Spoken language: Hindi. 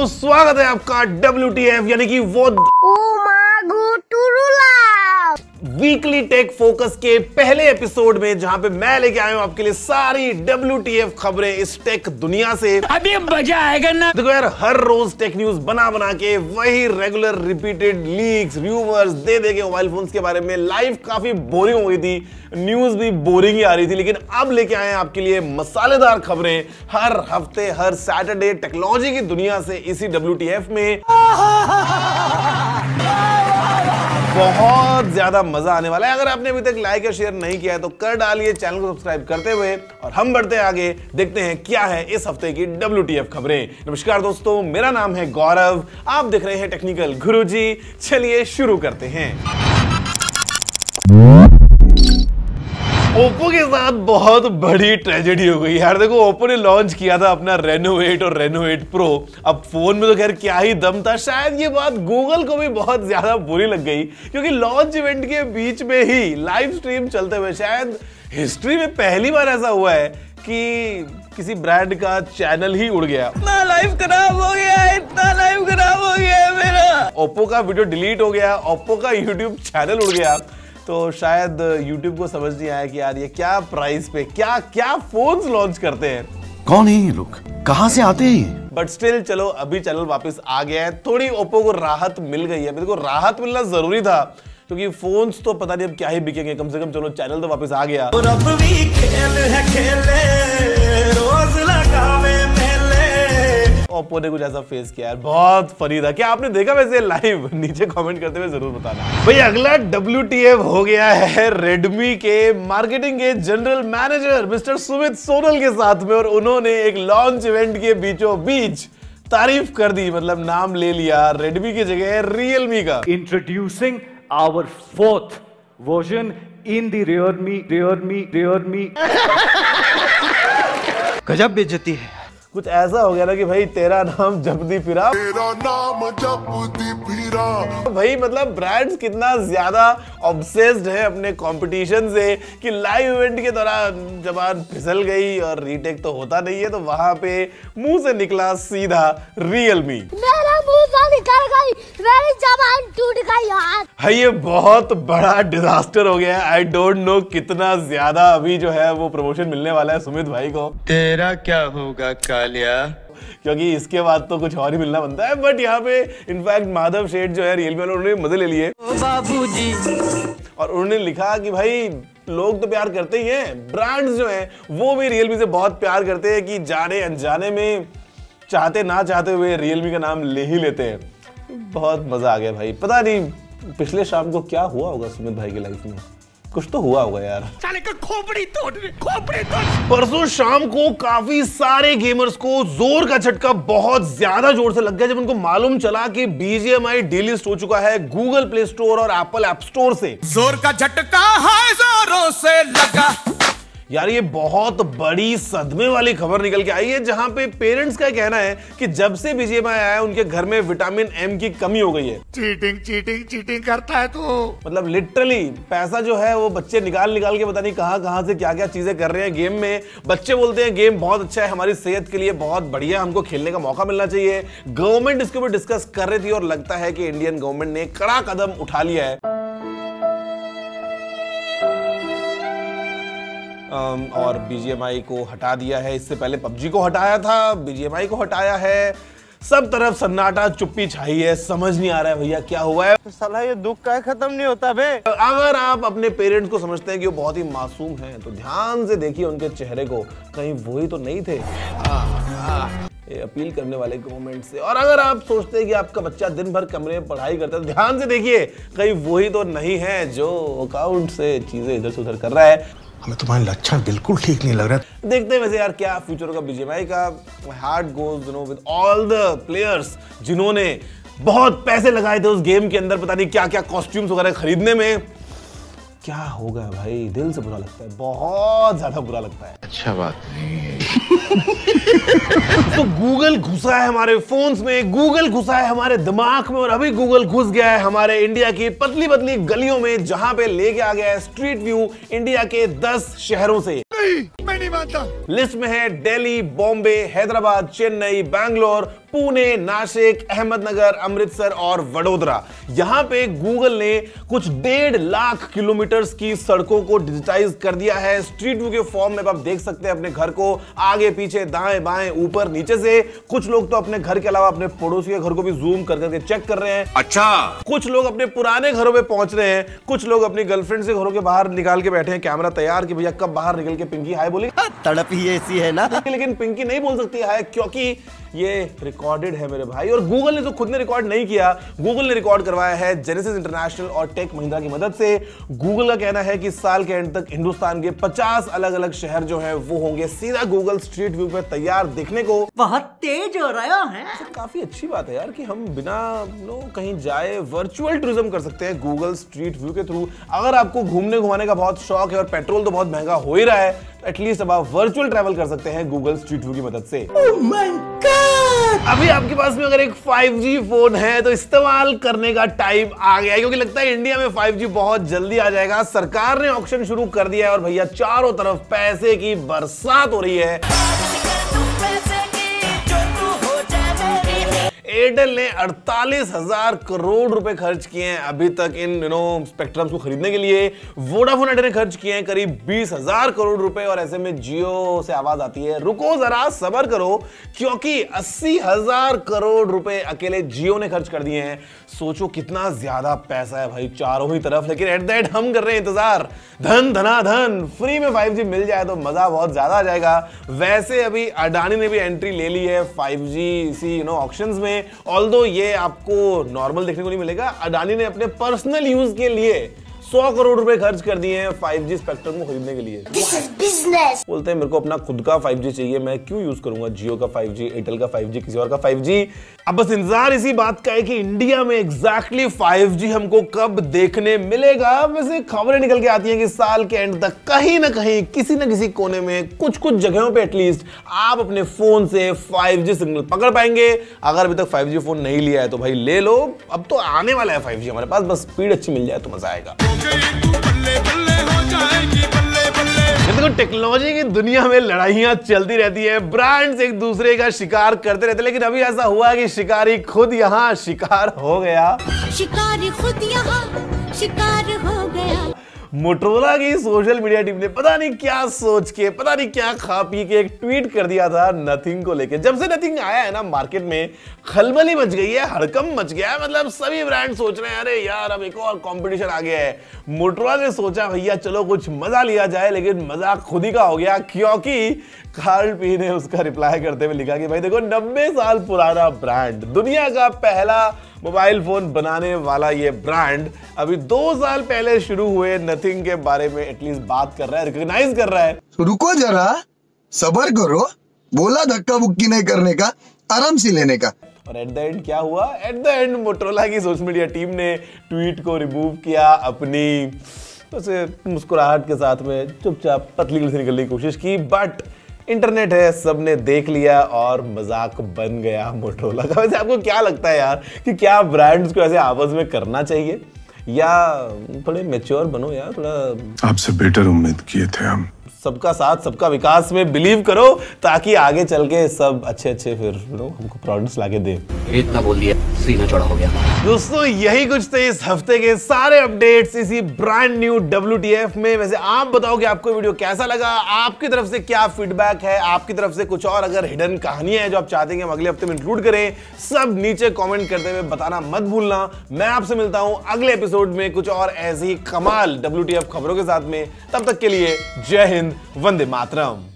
दोस्तों स्वागत है आपका डब्ल्यूटीएफ यानी कि वो वीकली टेक फोकस के पहले एपिसोड में जहाँ पे मैं लेके आया हूँ आपके लिए सारी डब्ल्यूटीएफ खबरें इस टेक दुनिया से। अभी मज़ा आएगा ना। देखो यार हर रोज टेक न्यूज़ बना बना के वही रेगुलर रिपीटेड लीक्स रूमर्स दे दे के मोबाइल फ़ोन के बारे में लाइव काफ़ी बोरिंग हो गई थी। न्यूज़ भी बोरिंग ही आ रही थी लेकिन अब लेके आए हैं आपके लिए मसालेदार खबरें। हर हफ़्ते हर सैटरडे टेक्नोलॉजी की दुनिया से इसी डब्ल्यूटीएफ में। बहुत ज़्यादा मज़ा आने वाला है। अगर आपने अभी तक लाइक या शेयर नहीं किया है तो कर डालिए चैनल को सब्सक्राइब करते हुए, और हम बढ़ते हैं आगे, देखते हैं क्या है इस हफ़्ते की डब्ल्यूटीएफ खबरें। नमस्कार दोस्तों, मेरा नाम है गौरव, आप देख रहे हैं टेक्निकल गुरु चलिए शुरू करते हैं। ओप्पो के साथ बहुत बड़ी ट्रेजेडी हो गई। यार देखो, ओप्पो ने लॉन्च किया था अपना रेनो 8 और रेनो 8 प्रो अब फ़ोन में तो खैर क्या ही दम था। शायद ये बात गूगल को भी बहुत ज़्यादा बुरी लग गई, क्योंकि लॉन्च इवेंट के बीच में ही लाइव स्ट्रीम चलते हुए शायद हिस्ट्री में पहली बार ऐसा हुआ है कि किसी ब्रांड का चैनल ही उड़ गया। इतना लाइव खराब हो गया, इतना लाइव खराब हो गया मेरा। ओप्पो का वीडियो डिलीट हो गया, ओप्पो का यूट्यूब चैनल उड़ गया। तो शायद YouTube को समझ नहीं आया कि यार ये क्या प्राइस पे क्या क्या फोन्स लॉन्च करते हैं। कौन है ये लोग? कहाँ से आते हैं बट स्टिल चलो अभी चैनल वापस आ गया है। थोड़ी ओप्पो को राहत मिल गई है। मेरे को राहत मिलना ज़रूरी था क्योंकि फोन्स तो पता नहीं अब क्या ही बिकेंगे। कम से कम चलो चैनल तो वापस आ गया। ओप्पो ने कुछ ऐसा फेस किया है बहुत फनी था। क्या आपने देखा वैसे लाइव नीचे कमेंट करते हुए ज़रूर बताना। भाई अगला डब्ल्यूटीएफ हो गया है रेडमी के मार्केटिंग के general manager mister Sumit Sonal के साथ में और उन्होंने एक लॉन्च इवेंट के बीचों बीच तारीफ़ कर दी मतलब नाम ले लिया रेडमी की जगह रियलमी का। Introducing our fourth version in the Realme Realme Realme गजब बेचती है। कुछ ऐसा हो गया ना कि भाई तेरा नाम जपदी फिरा। तेरा नाम जपदी फिरा। भाई मतलब ब्रांड्स कितना ज़्यादा ऑब्सेस्ड है अपने कंपटीशन से कि लाइव इवेंट के दौरान जबान फिसल गई और रीटेक तो होता नहीं है तो वहाँ पे मुँह से निकला सीधा रियलमी मेरा मुँह से निकल गई मेरी जबान टूट गई है ये बहुत बड़ा डिजास्टर हो गया है। आई डोंट नो कितना ज़्यादा अभी जो है वो प्रमोशन मिलने वाला है सुमित भाई को। तेरा क्या होगा कालिया? क्योंकि इसके बाद तो कुछ और ही मिलना बनता है बट यहाँ पे इनफैक्ट माधव शेठ जो है रियलमी वाले उन्होंने मज़े ले लिए। बाबूजी। और उन्होंने लिखा कि भाई लोग तो प्यार करते ही हैं ब्रांड्स जो हैं वो भी रियलमी से बहुत प्यार करते हैं कि जाने अनजाने में चाहते ना चाहते हुए रियलमी का नाम ले ही लेते हैं। बहुत मज़ा आ गया भाई। पता नहीं पिछले शाम को क्या हुआ होगा सुमित भाई की लाइफ में? कुछ तो हुआ होगा यार। साले का खोपड़ी तोड़ खोपड़ी तोड़ परसों शाम को काफ़ी सारे गेमर्स को ज़ोर का झटका बहुत ज़्यादा ज़ोर से लग गया जब उनको मालूम चला कि बीजीएमआई डिलीस्ट हो चुका है गूगल प्ले स्टोर और एप्पल एप स्टोर से। ज़ोर का झटका है जोरों से लगा। यार ये बहुत बड़ी सदमे वाली खबर निकल के आई है जहाँ पे पेरेंट्स का कहना है कि जब से बीजेपी आया है उनके घर में विटामिन एम की कमी हो गई है। चीटिंग चीटिंग चीटिंग करता है तू। मतलब लिटरली पैसा जो है वो बच्चे निकाल निकाल के पता नहीं कहाँ कहाँ से क्या क्या चीज़ें कर रहे हैं गेम में। बच्चे बोलते हैं गेम बहुत अच्छा है हमारी सेहत के लिए बहुत बढ़िया हमको खेलने का मौका मिलना चाहिए। गवर्नमेंट इसके ऊपर डिस्कस कर रही थी और लगता है कि इंडियन गवर्नमेंट ने कड़ा कदम उठा लिया है। और बीजीएमआई को हटा दिया है। इससे पहले पबजी को हटाया था बीजीएमआई को हटाया है। सब तरफ़ सन्नाटा चुप्पी छाई है। समझ नहीं आ रहा है भैया क्या हुआ है? तो साला ये दुख का खत्म नहीं होता बे। अगर आप अपने पेरेंट्स को समझते हैं कि वो बहुत ही मासूम हैं तो ध्यान से देखिए उनके चेहरे को। कहीं वही तो नहीं थे। ये अपील करने वाले गवर्नमेंट से। और अगर आप सोचते हैं कि आपका बच्चा दिन भर कमरे में पढ़ाई करता है तो ध्यान से देखिए कहीं वही तो नहीं है जो अकाउंट से चीज़ें इधर से उधर कर रहा है। हमें तुम्हारे लक्षण बिल्कुल ठीक नहीं लग रहा देखते हैं वैसे यार क्या फ्यूचर होगा बीजेमआई का heart goes no with all the players जिन्होंने बहुत पैसे लगाए थे उस गेम के अंदर, पता नहीं क्या क्या कॉस्ट्यूम्स वगैरह खरीदने में। क्या होगा भाई? दिल से बुरा लगता है बहुत ज़्यादा बुरा लगता है। अच्छा बात नहीं तो गूगल घुसा है हमारे फोन्स में गूगल घुसा है हमारे दिमाग में और अभी गूगल घुस गया है हमारे इंडिया की पतली पतली गलियों में जहाँ पे लेके आ गया है स्ट्रीट व्यू इंडिया के 10 शहरों से। नहीं, मैं नहीं मानता। लिस्ट में है दिल्ली बॉम्बे हैदराबाद चेन्नई बैंगलोर पुणे नासिक अहमदनगर अमृतसर और वडोदरा। यहाँ पे गूगल ने कुछ डेढ़ लाख किलोमीटर की सड़कों को डिजिटाइज कर दिया है। स्ट्रीट व्यू के फॉर्म में आप देख सकते हैं अपने घर को। आगे पीछे दाएँ बाएँ ऊपर नीचे से। कुछ लोग तो अपने घर के अलावा अपने पड़ोसी के घर को भी जूम कर करके चेक कर रहे हैं। अच्छा। कुछ लोग अपने पुराने घरों पे पहुँच रहे हैं। कुछ लोग अपनी गर्लफ्रेंड से घरों के बाहर निकाल के बैठे हैं। कैमरा तैयार कि भैया कब बाहर निकल के पिंकी हाय बोली? तड़प ही ऐसी है ना। लेकिन पिंकी नहीं बोल सकती है क्योंकि ये रिकॉर्डेड है मेरे भाई। और गूगल ने तो खुद ने रिकॉर्ड नहीं किया। गूगल ने रिकॉर्ड करवाया है जेनेसिस इंटरनेशनल और टेक महिंद्रा की मदद से। गूगल का कहना है कि इस साल के एंड तक हिंदुस्तान के 50 अलग अलग शहर जो हैं वो होंगे सीधा गूगल स्ट्रीट व्यू पे तैयार दिखने को। बहुत तेज हो रहा है। तो काफ़ी अच्छी बात है यार कि हम बिना नो कहीं जाए वर्चुअल टूरिज़्म कर सकते हैं गूगल स्ट्रीट व्यू के थ्रू अगर आपको घूमने घुमाने का बहुत शौक है और पेट्रोल तो बहुत महँगा हो ही रहा है तो एटलीस्ट अब आप वर्चुअल ट्रैवल कर सकते हैं गूगल स्ट्रीट व्यू की मदद से। अभी आपके पास में अगर एक 5G फ़ोन है तो इस्तेमाल करने का टाइम आ गया है, क्योंकि लगता है इंडिया में 5G बहुत जल्दी आ जाएगा। सरकार ने ऑप्शन शुरू कर दिया है और भैया, चारों तरफ़ पैसे की बरसात हो रही है। एयरटेल ने अड़तालीस हज़ार करोड़ रुपए खर्च किए हैं अभी तक इन यू नो स्पेक्ट्रम्स को खरीदने के लिए। वोडाफोन आइडिया ने खर्च किए हैं करीब बीस हज़ार करोड़ रुपए और ऐसे में जियो से आवाज़ आती है। रुको जरा, सबर करो, क्योंकि अस्सी हज़ार करोड़ रुपए अकेले जियो ने खर्च कर दिए हैं। सोचो कितना ज़्यादा पैसा है भाई, चारों ही तरफ़। लेकिन एट द एंड हम कर रहे हैं इंतज़ार। धन धना धन फ्री में 5G मिल जाए तो मज़ा बहुत ज़्यादा आ जाएगा। वैसे अभी अडानी ने भी एंट्री ले ली है फाइव जी इसी यू नो ऑप्शंस में। ऑल्दो ये आपको नॉर्मल देखने को नहीं मिलेगा अडानी ने अपने पर्सनल यूज़ के लिए 100 करोड़ रुपए खर्च कर दिए हैं फाइव जी स्पेक्ट्रम को खरीदने के लिए। Business. बोलते हैं मेरे को अपना खुद का 5G चाहिए मैं क्यों यूज़ करूँगा जियो का 5G एयरटेल का 5G किसी और का 5G अब बस इंतज़ार इसी बात का है कि इंडिया में एग्जैक्टली exactly 5G हमको कब देखने मिलेगा। वैसे खबरें निकल के आती हैं कि साल के एंड तक कहीं ना कहीं किसी ना किसी कोने में कुछ कुछ जगहों पे एटलीस्ट आप अपने फ़ोन से 5G सिग्नल पकड़ पाएँगे। अगर अभी तक 5G फ़ोन नहीं लिया है तो भाई ले लो। अब तो आने वाला है 5G हमारे पास बस स्पीड अच्छी मिल जाए तो मज़ा आएगा। टेक्नोलॉजी की दुनिया में लड़ाइयाँ चलती रहती है ब्रांड्स एक दूसरे का शिकार करते रहते लेकिन अभी ऐसा हुआ कि शिकारी खुद यहाँ शिकार हो गया। शिकारी खुद यहाँ शिकार हो गया। मोटरोला की सोशल मीडिया टीम ने पता नहीं क्या सोच के, पता नहीं क्या खा पी के एक ट्वीट कर दिया था नथिंग को लेके। जब से नथिंग आया है ना मार्केट में, खलबली मच गई है हड़कम मच गया है। मतलब सभी ब्रांड सोच रहे हैं, अरे यार, अब एक और कॉम्पिटिशन आ गया है। मोटरोला ने सोचा, भैया, चलो कुछ मज़ा लिया जाए, लेकिन मज़ा खुद ही का हो गया, क्योंकि कार्ल पी ने उसका रिप्लाई करते हुए लिखा कि भाई देखो 90 साल पुराना ब्रांड दुनिया का पहला मोबाइल फ़ोन बनाने वाला ये ब्रांड अभी दो साल पहले शुरू हुए नथिंग के बारे में एटलीस्ट बात कर रहा है रिकॉग्नाइज कर रहा है। तो रुको जरा सबर करो बोला धक्का बुक्की नहीं करने का आराम से लेने का। और एट द एंड क्या हुआ? एट द एंड मोटरोला की सोशल मीडिया टीम ने ट्वीट को रिमूव किया अपनी उसे मुस्कुराहट के साथ में चुपचाप पतली गली से निकलने की कोशिश की बट इंटरनेट है सबने देख लिया और मज़ाक बन गया मोटरोला का। वैसे आपको क्या लगता है यार कि क्या ब्रांड्स को ऐसे आपस में करना चाहिए? या थोड़े मेच्योर बनो यार थोड़ा आपसे बेटर उम्मीद किए थे हम। सबका साथ सबका विकास में बिलीव करो ताकि आगे चल के सब अच्छे अच्छे फिर you हमको प्रोडक्ट्स लाके दे। इतना बोल दिया। सीना चौड़ा हो गया। दोस्तों, यही कुछ थे इस हफ़्ते के सारे अपडेट्स इसी ब्रांड न्यू WTF में। वैसे आप बताओ कि आपको वीडियो कैसा लगा? आपकी तरफ़ से क्या फीडबैक है? आपकी तरफ़ से कुछ और अगर हिडन कहानियाँ हैं जो आप चाहते हैं हम अगले हफ़्ते में इंक्लूड करें, सब नीचे कमेंट करते हुए बताना मत भूलना। मैं आपसे मिलता हूँ अगले एपिसोड में कुछ और ऐसी कमाल WTF खबरों के साथ में। तब तक के लिए जय हिंद, वंदे मातरम।